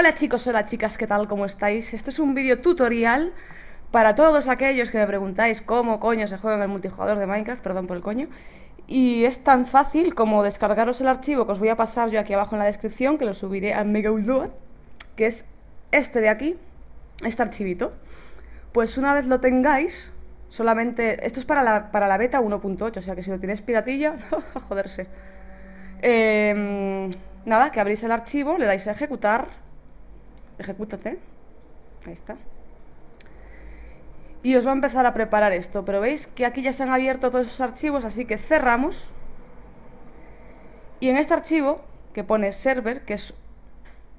Hola chicos, hola chicas, ¿qué tal? ¿Cómo estáis? Este es un vídeo tutorial para todos aquellos que me preguntáis cómo coño se juega en el multijugador de Minecraft, perdón por el coño. Y es tan fácil como descargaros el archivo que os voy a pasar yo aquí abajo en la descripción, que lo subiré a Megaupload, que es este de aquí, este archivito. Pues una vez lo tengáis, solamente... Esto es para la, para la beta 1.8, o sea que si lo tienes piratilla, a joderse. Eh, nada, que abrís el archivo, le dais a ejecutar Ejecútate. Ahí está. Y os va a empezar a preparar esto. Pero veis que aquí ya se han abierto todos esos archivos, así que cerramos. Y en este archivo, que pone server, que es...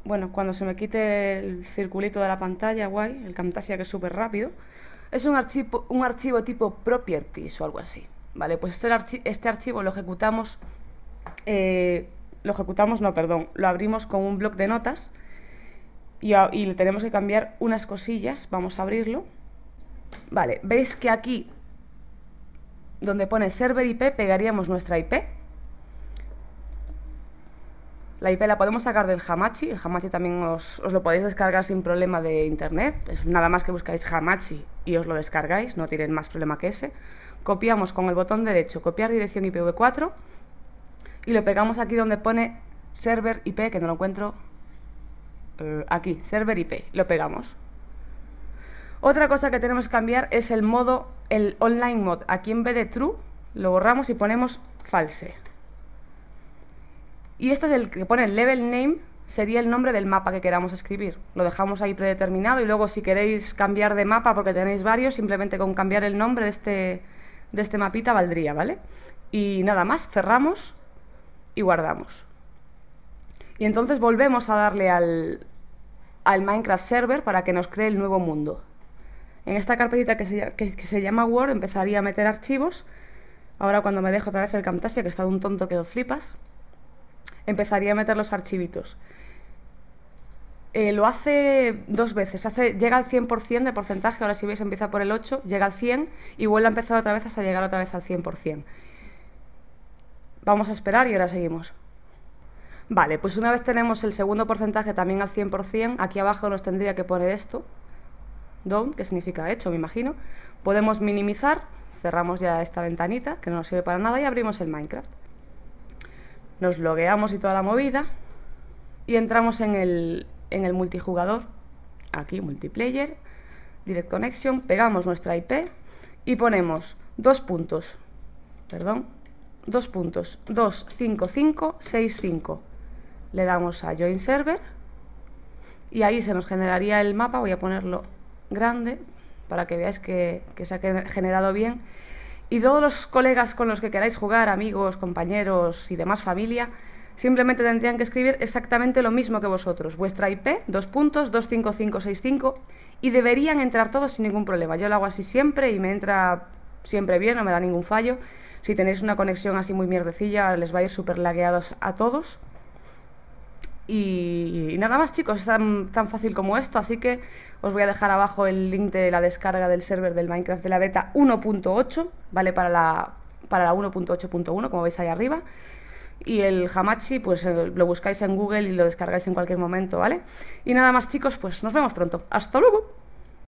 Bueno, cuando se me quite el circulito de la pantalla, guay, el Camtasia que es súper rápido, es un archivo, un archivo tipo properties o algo así. Vale, pues este, este archivo lo ejecutamos... Eh, lo ejecutamos, no, perdón, lo abrimos con un bloc de notas y, le tenemos que cambiar unas cosillas. Vamos a abrirlo. Vale, veis que aquí, donde pone server IP, pegaríamos nuestra IP. La IP la podemos sacar del Hamachi. El Hamachi también os, lo podéis descargar sin problema de internet. Es nada más que buscáis Hamachi y os lo descargáis, no tienen más problema que ese. Copiamos con el botón derecho, copiar dirección IPv4 y lo pegamos aquí donde pone server IP, que no lo encuentro eh, aquí, server IP, lo pegamos. Otra cosa que tenemos que cambiar es el modo, el online mode. Aquí en vez de true, lo borramos y ponemos false. Y este es el que pone level name, sería el nombre del mapa que queramos escribir. Lo dejamos ahí predeterminado y luego si queréis cambiar de mapa porque tenéis varios, simplemente con cambiar el nombre de este, de este mapita valdría, ¿vale? Y nada más, cerramos y guardamos. Y entonces volvemos a darle al, al Minecraft Server para que nos cree el nuevo mundo. En esta carpetita que se, llama Word empezaría a meter archivos. Ahora cuando me dejo otra vez el Camtasia, que está de un tonto que lo flipas, empezaría a meter los archivitos. Eh, lo hace dos veces, llega al 100% de porcentaje, ahora si veis empieza por el 8, llega al 100 y vuelve a empezar otra vez hasta llegar otra vez al 100%. Vamos a esperar y ahora seguimos. Vale, pues una vez tenemos el segundo porcentaje también al 100%, aquí abajo nos tendría que poner esto, done, que significa hecho, me imagino. Podemos minimizar, cerramos ya esta ventanita, que no nos sirve para nada, y abrimos el Minecraft. Nos logueamos y toda la movida, y entramos en el, en el multijugador, aquí, multiplayer, direct connection, pegamos nuestra IP y ponemos dos puntos, perdón, dos puntos, 25565 le damos a Join Server y ahí se nos generaría el mapa, voy a ponerlo grande para que veáis que, se ha generado bien. Y todos los colegas con los que queráis jugar, amigos, compañeros y demás familia, simplemente tendrían que escribir exactamente lo mismo que vosotros. Vuestra IP, dos puntos, 25565, y deberían entrar todos sin ningún problema. Yo lo hago así siempre y me entra siempre bien, no me da ningún fallo. Si tenéis una conexión así muy mierdecilla, les va a ir súper lagueados a todos. Y, nada más chicos, es tan, fácil como esto, así que os voy a dejar abajo el link de la descarga del server del Minecraft de la beta 1.8, ¿vale? Para la, para la 1.8.1, como veis ahí arriba. Y el Hamachi, pues eh, lo buscáis en Google y lo descargáis en cualquier momento, ¿vale? Y nada más chicos, pues nos vemos pronto. ¡Hasta luego!